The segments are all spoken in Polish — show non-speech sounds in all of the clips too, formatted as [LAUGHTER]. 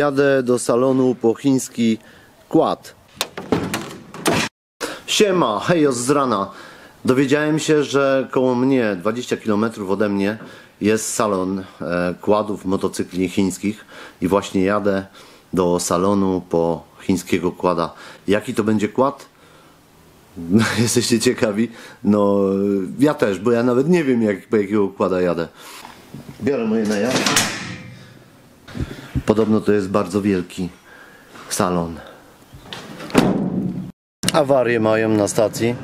Jadę do salonu po chiński kład. Siema, hejos z rana. Dowiedziałem się, że koło mnie, 20 km ode mnie, jest salon e, kładów motocykli chińskich i właśnie jadę do salonu po chińskiego kłada. Jaki to będzie kład? [LAUGHS] Jesteście ciekawi? No, ja też, bo ja nawet nie wiem, jak, po jakiego kłada jadę. Biorę moje najazdy. Podobno to jest bardzo wielki salon. Awarię mają na stacji.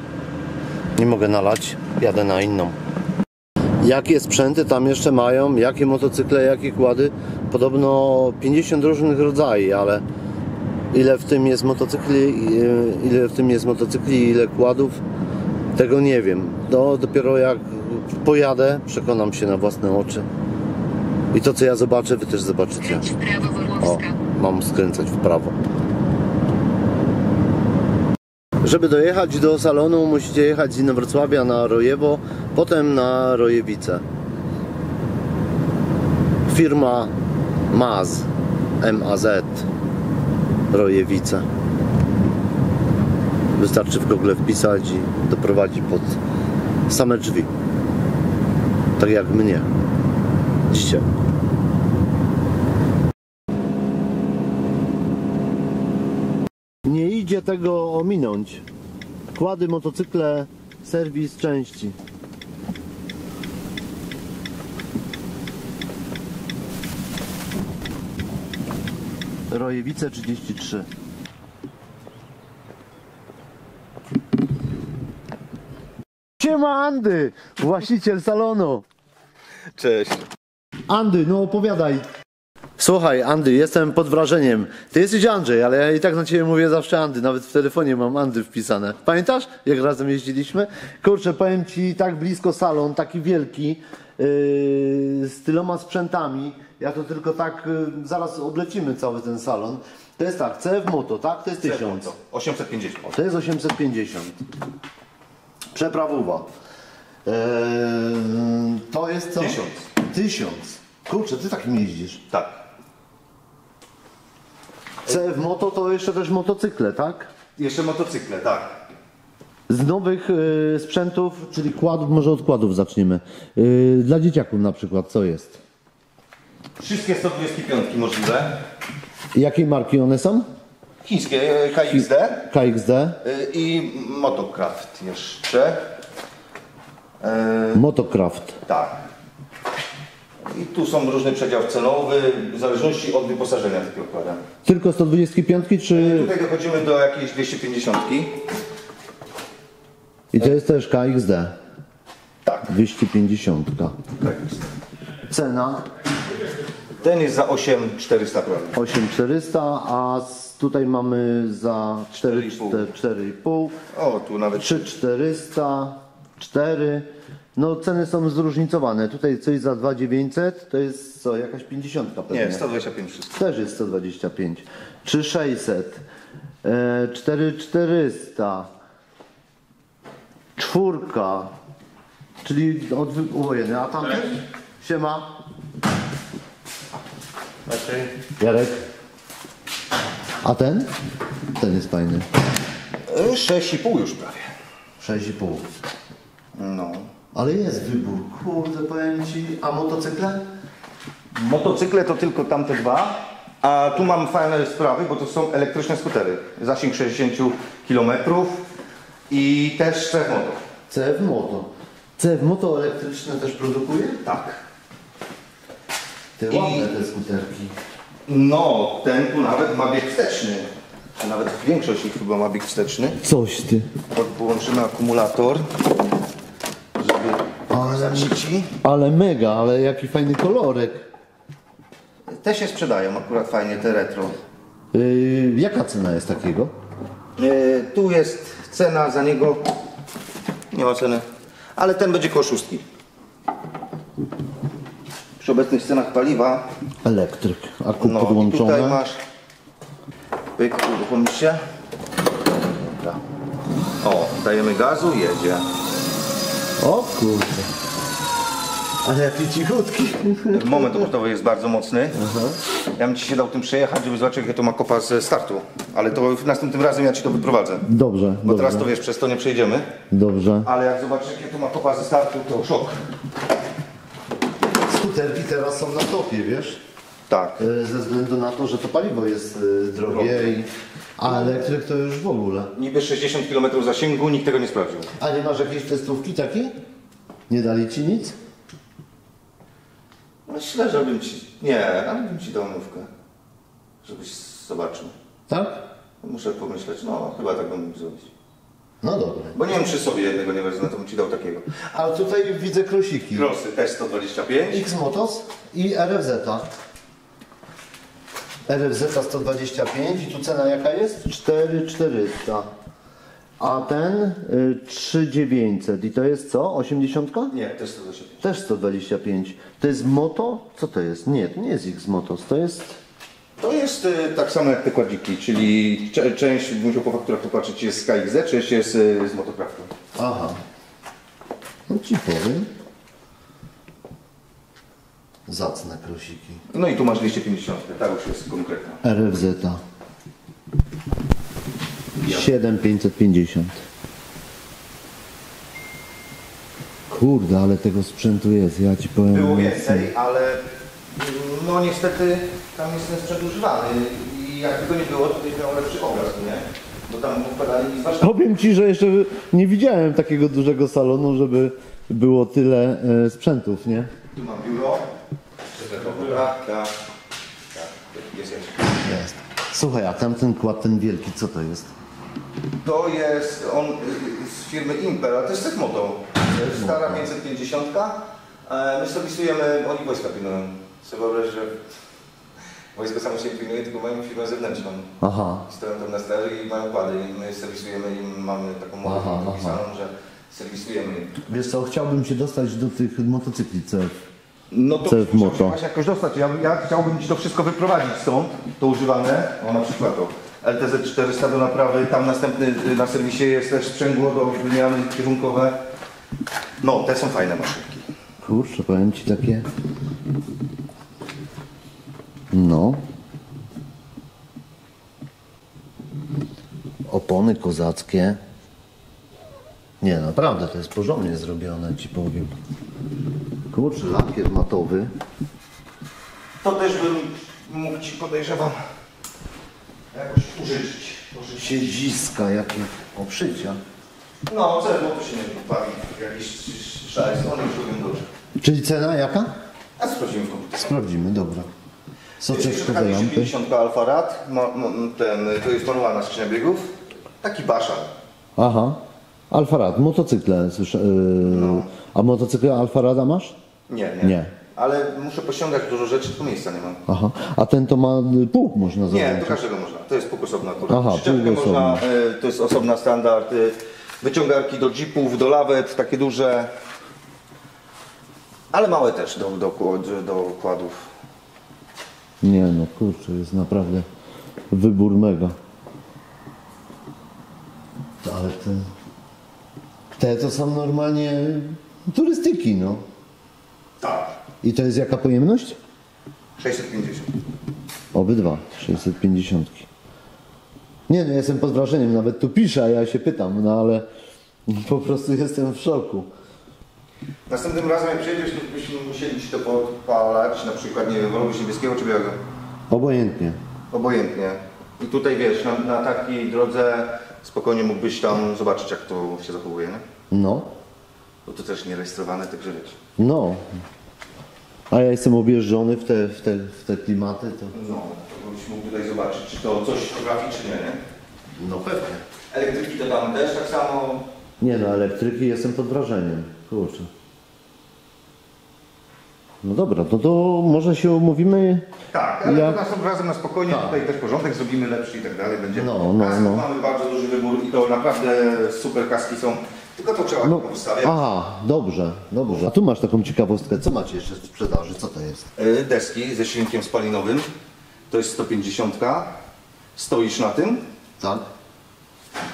Nie mogę nalać. Jadę na inną. Jakie sprzęty tam jeszcze mają? Jakie motocykle, jakie kłady? Podobno 50 różnych rodzajów, ale ile w tym jest motocykli, ile w tym jest motocykli, ile kładów, tego nie wiem. No, dopiero jak pojadę, przekonam się na własne oczy. I to co ja zobaczę, wy też zobaczycie. Kręć w prawo O, mam skręcać w prawo. Żeby dojechać do salonu, musicie jechać z Inowrocławia na Rojewo, potem na Rojewice. Firma MAZ, M-A-Z, Rojewice. Wystarczy w Google wpisać i doprowadzi pod same drzwi. Tak jak mnie. Dzisiaj. Nie idzie tego ominąć. Kłady, motocykle, serwis części. Rojewice 33. Siema Andy, właściciel salonu. Cześć. Andy, no opowiadaj. Słuchaj, Andy, jestem pod wrażeniem. Ty jesteś Andrzej, ale ja i tak na ciebie mówię zawsze Andy. Nawet w telefonie mam Andy wpisane. Pamiętasz, jak razem jeździliśmy? Kurczę, powiem ci, tak blisko salon, taki wielki, yy, z tyloma sprzętami. Ja to tylko tak, yy, zaraz oblecimy cały ten salon. To jest tak, CF Moto, tak? To jest 1000. 850. To jest 850. Przeprawowa. Co? Tysiąc. Kurczę, ty takim jeździsz. Tak. CF Moto to jeszcze też motocykle, tak? Jeszcze motocykle, tak. Z nowych e, sprzętów, czyli kładów, może od kładów zaczniemy. E, dla dzieciaków na przykład, co jest? Wszystkie 125 możliwe. Jakiej marki one są? Chińskie e, KXD KXD, e, i Motocraft jeszcze. E, Motocraft. tak. I tu są różny przedział cenowy, w zależności od wyposażenia takiego układa. Tylko 125 czy... Tutaj dochodzimy do jakiejś 250. I to jest też KXD. Tak. 250. tak jest. Cena Ten jest za 8400 prawie. 8400, a tutaj mamy za 4, 4,5. 4,5, O, tu nawet 3400, 4. No ceny są zróżnicowane. Tutaj coś za 2900 to jest co, jakaś 50 pewnie. Nie, 125 wszystko. Też jest 125. 3600, e, 4400, czwórka, czyli odwojenie. A tamten? Siema. Jarek. A ten? Ten jest fajny. E, 6,5 już prawie. 6,5. No. Ale jest wybór. Kurde, powiem ci. A motocykle? Motocykle to tylko tamte dwa, a tu mam fajne sprawy, bo to są elektryczne skutery. Zasięg 60 km i też CF Moto. CF Moto. CF Moto elektryczne też produkuje? Tak. Te I- ładne te skuterki. No, ten tu nawet ma bieg wsteczny. Czy nawet większość ich chyba ma bieg wsteczny. Coś ty. Pod- Połączymy akumulator, ci. Ale mega, ale jaki fajny kolorek. Te się sprzedają akurat fajnie, te retro. Yy, jaka cena jest takiego? E, tu jest cena za niego, nie ma ceny, ale ten będzie koło szóstki. Przy obecnych cenach paliwa, Elektryk. Aku no i podłączone. tutaj masz, pyk, uruchomisz się. O, dajemy gazu, jedzie. O kurde. Ale jaki cichutki. Moment obrotowy jest bardzo mocny. Ja bym ci się dał tym przejechać, żeby zobaczyć, jakie to ma kopa ze startu. Ale to następnym razem ja ci to wyprowadzę. Dobrze, Bo dobrze. teraz to wiesz, przez to nie przejdziemy. Dobrze. Ale jak zobaczysz, jakie to ma kopa ze startu, to szok. Skuterki teraz są na topie, wiesz? Tak. E, Ze względu na to, że to paliwo jest e, drogie, i... a elektryk to już w ogóle. Niby 60 km zasięgu, nikt tego nie sprawdził. A nie masz jakiejś testówki takiej? Nie dali ci nic? Myślę, że bym ci... Nie, ale bym ci dał nówkę. Żebyś zobaczył. Tak? Muszę pomyśleć, no chyba tak bym mógł zrobić. No dobra. Bo nie wiem, czy sobie jednego nie wezmę, to bym ci dał takiego. A tutaj widzę krosiki. Krosy S125. X-Motos i RFZ. RFZ 125 i tu cena jaka jest? 4400. A ten y, 3900 i to jest co? 80? Nie, jest 125. Też 125. To jest moto? Co to jest? Nie, to nie jest X-Motos, to jest... To jest y, tak samo jak te kładziki, czyli cze- część dwuźrokowa, która popatrzeć jest z KXZ, część jest y, z motocraftu. Aha. No ci powiem. Zacne krosiki. No i tu masz 250, ta już jest konkretna. RFZ. 7550. Kurde, ale tego sprzętu jest, ja ci powiem. Było więcej. ale no niestety tam jest ten sprzęt używany i jakby go nie było, to byś miał lepszy obraz, nie? Bo tam wkładali z. Powiem ci, że jeszcze nie widziałem takiego dużego salonu, żeby było tyle e, sprzętów, nie? Tu mam biuro, poprawka. Tak, jest. Jest. Słuchaj, a tamten kład, ten wielki, co to jest? To jest on y, z firmy Impel, ale to jest Sekmoto. To jest stara 550. E, My serwisujemy, oni wojska pilnują. Sobie wyobraź, że wojsko samo się pilnuje, tylko mają firmę zewnętrzną. Aha, Stoją tam na straży i mają kłady i my serwisujemy im, mamy taką umowę podpisaną, że serwisujemy wiesz co, chciałbym się dostać do tych motocykli CF. No to Moto. musiałeś jakoś dostać. Ja, ja chciałbym Ci to wszystko wyprowadzić stąd, to używane. O na przykład to LTZ 400 do naprawy, tam następny y, na serwisie jest też sprzęgło do wymiany kierunkowe. No, te są fajne maszynki. Kurczę, powiem ci takie. No. Opony kozackie. Nie, naprawdę to jest porządnie zrobione, ci powiem. Kurczę, lakier matowy. To też bym mógł Ci podejrzewam jakoś użyczyć. użyczyć. Siedziska, jakie oprzycia. No, cel, bo to się nie bawi jakiś szajs, one już dobrze. Czyli cena jaka? A sprawdzimy w komputerze. Sprawdzimy, dobra. Soczek do lampy. 50 Alfa Rad, ma, ma, ten, to jest manualna skrzynia biegów. Taki baszar. Aha. Alfarad, motocykle, słyszę. Yy, A motocykle Alfarada masz? Nie, nie. Nie. Ale muszę posiągać dużo rzeczy, tylko miejsca nie mam. Aha. A ten to ma y, pół można Nie, do każdego można. To jest pół osobna akurat. Aha, Przyczepkę pół osobna. można, e, to jest osobna standard. e, Wyciągarki do jeepów, do lawet, takie duże. Ale małe też do, do, kład- do kładów. Nie no, kurczę, jest naprawdę wybór mega. Ale te... Te to są normalnie turystyki, no. Tak. I to jest jaka pojemność? 650. Obydwa, 650. Nie no, jestem pod wrażeniem, nawet tu piszę, a ja się pytam, no ale [LAUGHS] po prostu jestem w szoku. Następnym razem jak przyjedziesz, to byśmy musieli Ci to podpalać, na przykład, nie wiem, wolałbyś niebieskiego czy białego? Obojętnie. Obojętnie. I tutaj wiesz, na, na takiej drodze spokojnie mógłbyś tam zobaczyć, jak to się zachowuje, nie? No, Bo to też nierejestrowane, także wiesz. no. A ja jestem objeżdżony w te, w te, w te klimaty, to... No, to byś mógł tutaj zobaczyć, czy to coś trafi, czy nie, nie? No pewnie. Elektryki to tam też tak samo. Nie no, elektryki jestem pod wrażeniem. Kurczę. No dobra, no to może się umówimy. Tak, ale Ja- to następnym razem na spokojnie, Tak. tutaj też porządek zrobimy lepszy i tak dalej. Będzie. No, no, Kasków no. mamy bardzo duży wybór i to naprawdę super kaski są. Tylko to trzeba No, no. ustawiać. aha, dobrze, dobrze. A tu masz taką ciekawostkę. Co macie jeszcze w sprzedaży? Co to jest? Y, Deski ze silnikiem spalinowym. To jest 150. Stoisz na tym. Tak.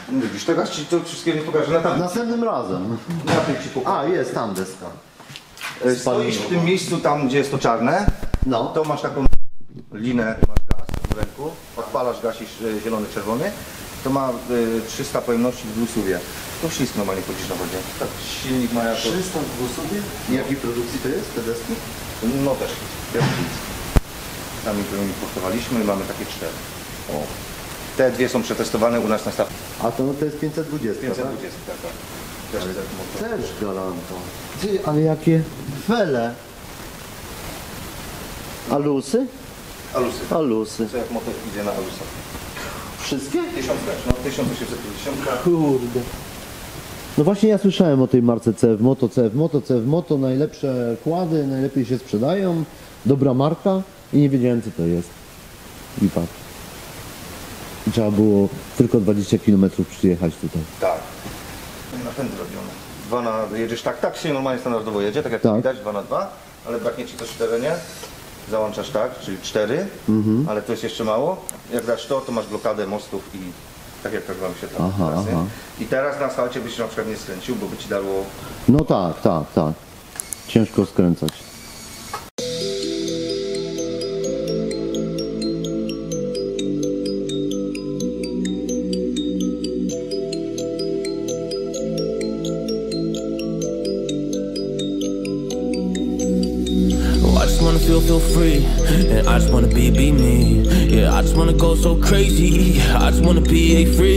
Widzisz, teraz ci to wszystkiego nie pokażę na tam. Następnym razem. Na tym ci pokażę. A, jest tam deska. Stoisz w tym miejscu tam, gdzie jest to czarne, No. to masz taką linę, masz gaz w ręku, odpalasz, gasisz e, zielony, czerwony, to ma e, 300 pojemności w dwusuwie. To wszystko normalnie chodzisz na wodzie. Tak, silnik ma jako... 300 dwusuwie? Jakiej produkcji to jest, te deski? No też, pierwszy Sami którymi portowaliśmy, mamy takie cztery. O. Te dwie są przetestowane u nas na stawie. A to, no to jest 520, 520, tak, tak. Też motor. Też galanto. Ty, ale jakie fele. Alusy? Alusy. Alusy. Co jak motor idzie na alusach? Wszystkie? 1000 też, no 1850. Kurde. No właśnie ja słyszałem o tej marce CF Moto, CF Moto, CF Moto, najlepsze kłady, najlepiej się sprzedają, dobra marka i nie wiedziałem co to jest. I patrz. Trzeba było tylko 20 km przyjechać tutaj. Tak. Napędy robione. Dwa na, jedziesz tak, tak się normalnie standardowo jedzie, tak jak Tak. widać, dwa na dwa, ale braknie ci coś w terenie. Załączasz tak, czyli cztery, Mhm. ale to jest jeszcze mało. Jak dasz to, to masz blokadę mostów i tak jak wam się tam Aha, trasy. aha. I teraz na asfalcie byś na przykład nie skręcił, bo by ci dało No tak, tak, tak. Ciężko skręcać.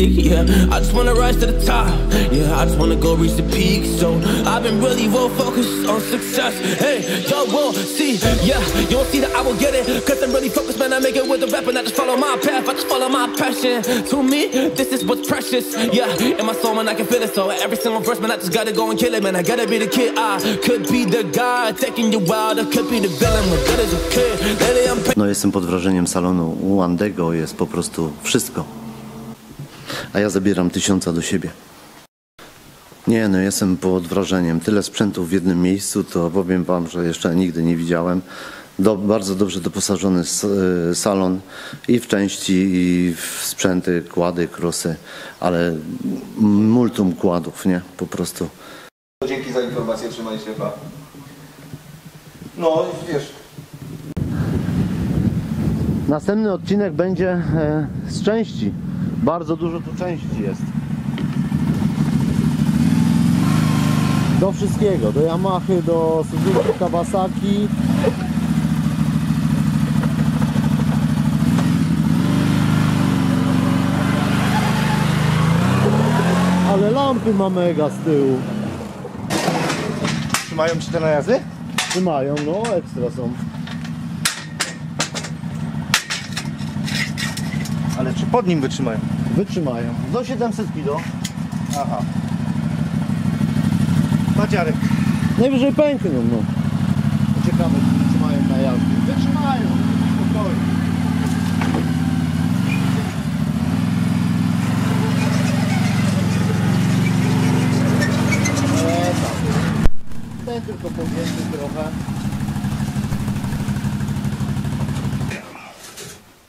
Freak. Yeah, I just wanna rise to the top. Yeah, I just wanna go reach the peak. So I've been really well focused on success. Hey, y'all will see. Yeah, you won't see that I will get it. Cause I'm really focused, man. I make it with the rap and I just follow my path. I just follow my passion. To me, this is what's precious. Yeah, in my soul, man, I can feel it. So every single verse, man, I just gotta go and kill it, man. I gotta be the kid. I could be the guy taking you. I could be the villain, but good as a kid. No jestem pod wrażeniem salonu. U Andego jest po prostu wszystko. A ja zabieram tysiąca do siebie. Nie no, jestem pod wrażeniem. Tyle sprzętów w jednym miejscu, to powiem wam, że jeszcze nigdy nie widziałem. Do, bardzo dobrze doposażony y, salon i w części, i w sprzęty, kłady, krosy, ale multum kładów, nie? Po prostu. Dzięki za informację, trzymaj się, pa. No, wiesz, Następny odcinek będzie e, z części. Bardzo dużo tu części jest. Do wszystkiego, do Yamahy, do Suzuki, Kawasaki. Ale lampy ma mega z tyłu. trzymają ci te najazdy? Trzymają, no ekstra są. Ale czy pod nim wytrzymają? Wytrzymają. Do 700 kg. Aha. Madziarek. Najwyżej pękną, no. Ciekawe, czy wytrzymają na jazdy. Wytrzymają, spokojnie. Ten tylko powiększy trochę.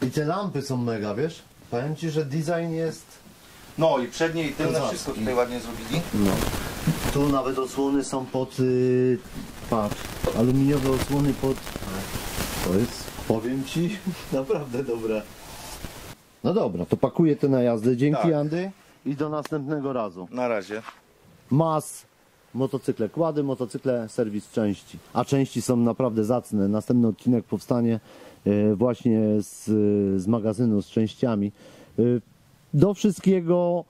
I te lampy są mega, wiesz? Powiem Ci, że design jest... No i przednie i tylne Kozacki. wszystko tutaj ładnie zrobili. No. Tu nawet osłony są pod. Yy, patrz, aluminiowe osłony pod. To jest, powiem ci, [LAUGHS] naprawdę dobre. No dobra, to pakuję te najazdy. Dzięki Tak. Andy i do następnego razu. Na razie. Mas, motocykle kłady, motocykle serwis części. A części są naprawdę zacne. Następny odcinek powstanie właśnie z, z magazynu z częściami. Yy, do wszystkiego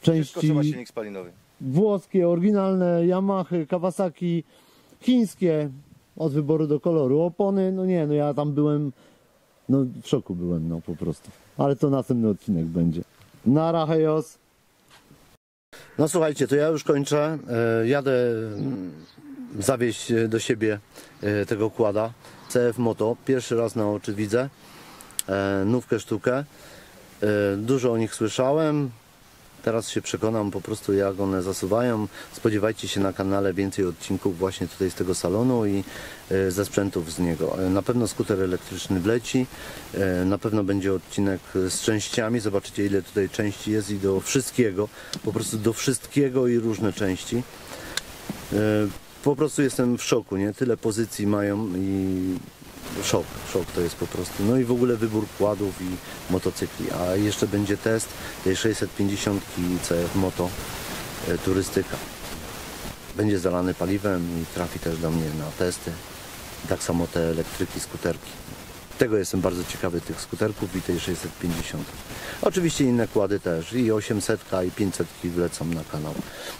części silnik spalinowy. włoskie, oryginalne Yamahy, Kawasaki, chińskie, od wyboru do koloru, opony, no nie, no ja tam byłem, no w szoku byłem, no po prostu. Ale to następny odcinek będzie. Nara, hejos. No słuchajcie, to ja już kończę. E, Jadę mm, zawieźć e, do siebie e, tego kłada. CF Moto. Pierwszy raz na oczy widzę. E, Nówkę sztukę. E, Dużo o nich słyszałem. Teraz się przekonam po prostu jak one zasuwają. Spodziewajcie się na kanale więcej odcinków właśnie tutaj z tego salonu i e, ze sprzętów z niego. E, Na pewno skuter elektryczny wleci, e, na pewno będzie odcinek z częściami. Zobaczycie ile tutaj części jest i do wszystkiego, po prostu do wszystkiego i różne części. Po prostu jestem w szoku, nie? Tyle pozycji mają i szok, szok to jest po prostu. No i w ogóle wybór kładów i motocykli. A jeszcze będzie test tej 650 CF Moto e, turystyka. Będzie zalany paliwem i trafi też do mnie na testy. Tak samo te elektryki, skuterki. Tego jestem bardzo ciekawy, tych skuterków i tej 650. Oczywiście inne kłady też. I 800 i 500 wlecą na kanał.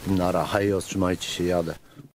Na Rahejos, trzymajcie się, jadę.